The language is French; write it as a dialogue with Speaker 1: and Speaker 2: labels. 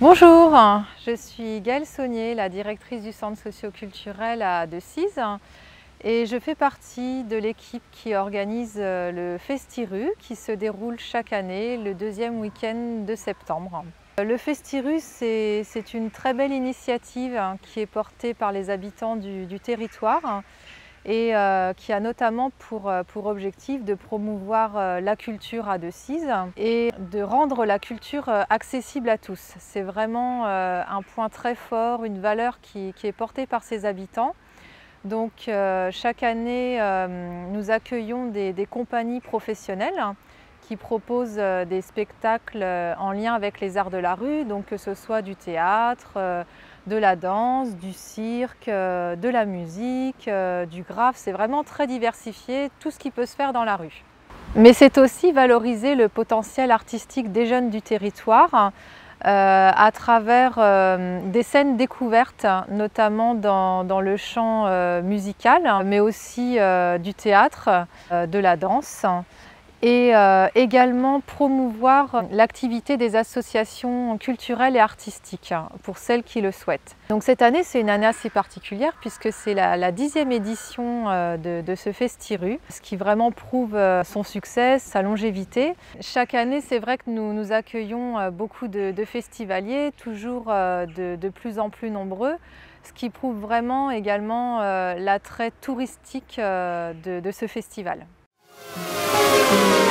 Speaker 1: Bonjour, je suis Gaëlle Saunier, la directrice du centre socioculturel à Decize et je fais partie de l'équipe qui organise euh, le Festiru qui se déroule chaque année le deuxième week-end de septembre. Le Festiru, c'est une très belle initiative qui est portée par les habitants du territoire et euh, qui a notamment pour, euh, objectif de promouvoir euh, la culture à Decize et de rendre la culture accessible à tous. C'est vraiment un point très fort, une valeur qui, qui est portée par ses habitants. Donc chaque année, nous accueillons des, des, compagnies professionnelles qui proposent des spectacles en lien avec les arts de la rue, donc que ce soit du théâtre, de la danse, du cirque, euh, de la musique, euh, du graphe. C'est vraiment très diversifié, tout ce qui peut se faire dans la rue. Mais c'est aussi valoriser le potentiel artistique des jeunes du territoire euh, à travers des scènes découvertes, notamment dans, le champ musical, mais aussi du théâtre, de la danse et euh, également promouvoir l'activité des associations culturelles et artistiques hein, pour celles qui le souhaitent. Donc cette année c'est une année assez particulière puisque c'est la, dixième édition euh, de, ce Festiru, ce qui vraiment prouve euh, son succès, sa longévité. Chaque année c'est vrai que nous, nous accueillons beaucoup de, festivaliers, toujours de, plus en plus nombreux, ce qui prouve vraiment également l'attrait touristique de ce festival. Thank you.